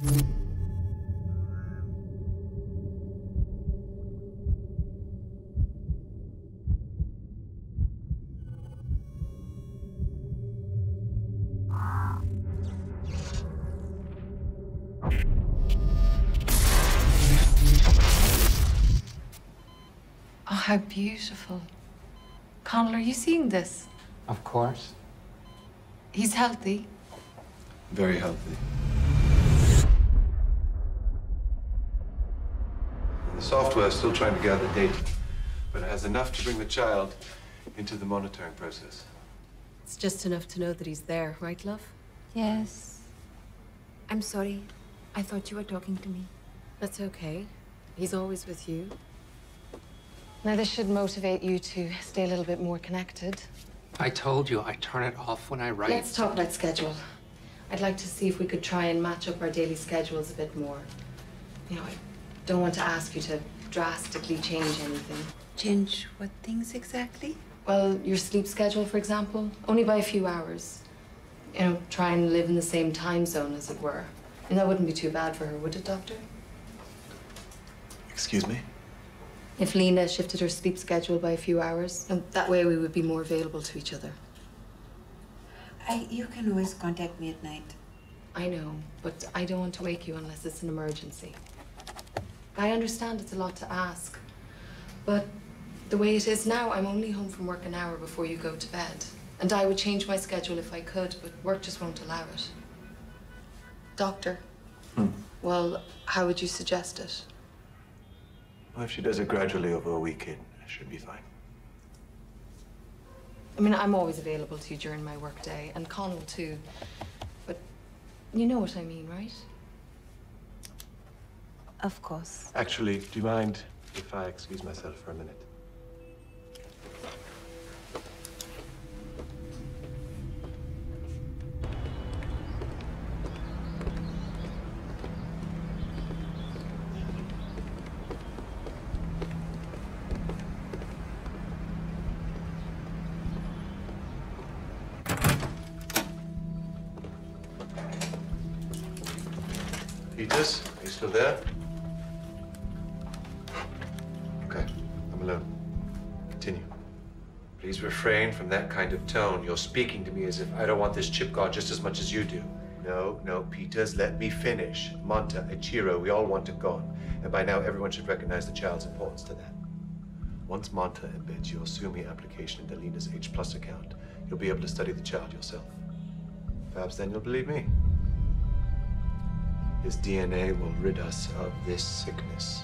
Oh, how beautiful. Connell, are you seeing this? Of course. He's healthy. Very healthy. Software is still trying to gather data, but it has enough to bring the child into the monitoring process. It's just enough to know that he's there, right, love? Yes. I'm sorry. I thought you were talking to me. That's okay. He's always with you. Now, this should motivate you to stay a little bit more connected. I told you I turn it off when I write. Let's talk about schedule. I'd like to see if we could try and match up our daily schedules a bit more. You know, I don't want to ask you to drastically change anything. Change what things exactly? Well, your sleep schedule, for example, only by a few hours. You know, try and live in the same time zone, as it were. And that wouldn't be too bad for her, would it, Doctor? Excuse me? If Leena shifted her sleep schedule by a few hours, and that way we would be more available to each other. I, you can always contact me at night. I know, but I don't want to wake you unless it's an emergency. I understand it's a lot to ask, but the way it is now, I'm only home from work an hour before you go to bed. And I would change my schedule if I could, but work just won't allow it. Doctor? Hmm. Well, how would you suggest it? Well, if she does it gradually over a weekend, it should be fine. I mean, I'm always available to you during my workday, and Connell too. But you know what I mean, right? Of course. Actually, do you mind if I excuse myself for a minute? Peters, are you still there? Continue. Please refrain from that kind of tone. You're speaking to me as if I don't want this chip gone just as much as you do. No, no, Peters, let me finish. Monta, Ichiro, we all want it gone. And by now, everyone should recognize the child's importance to that. Once Monta embeds your Sumi application in Delina's H Plus account, you'll be able to study the child yourself. Perhaps then you'll believe me. His DNA will rid us of this sickness.